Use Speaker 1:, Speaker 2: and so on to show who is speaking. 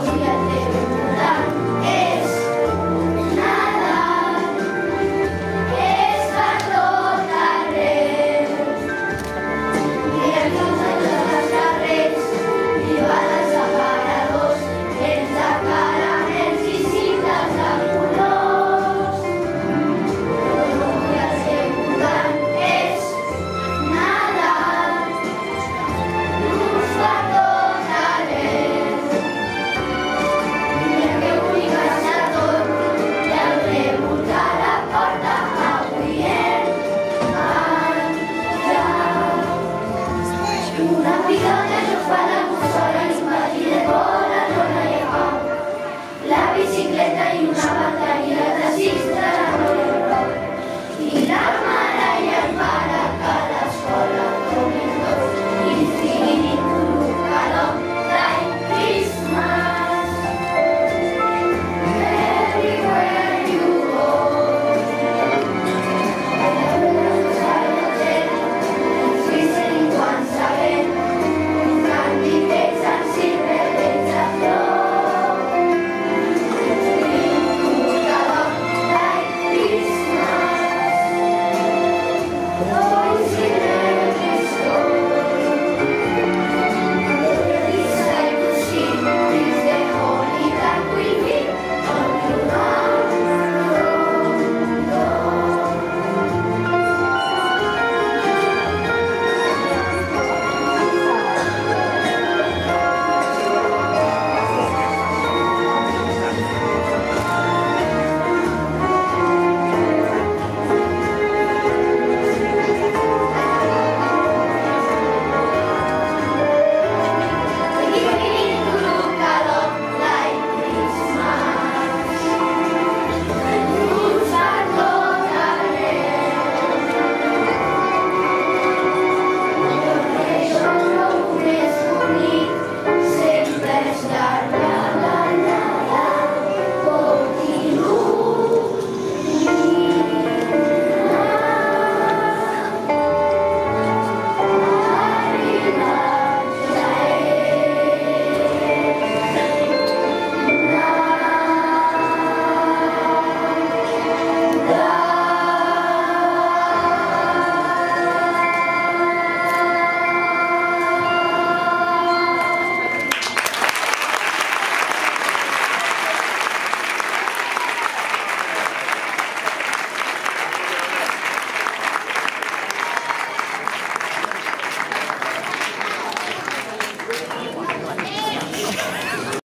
Speaker 1: 好きやね。Una picada nos paramos. Amén.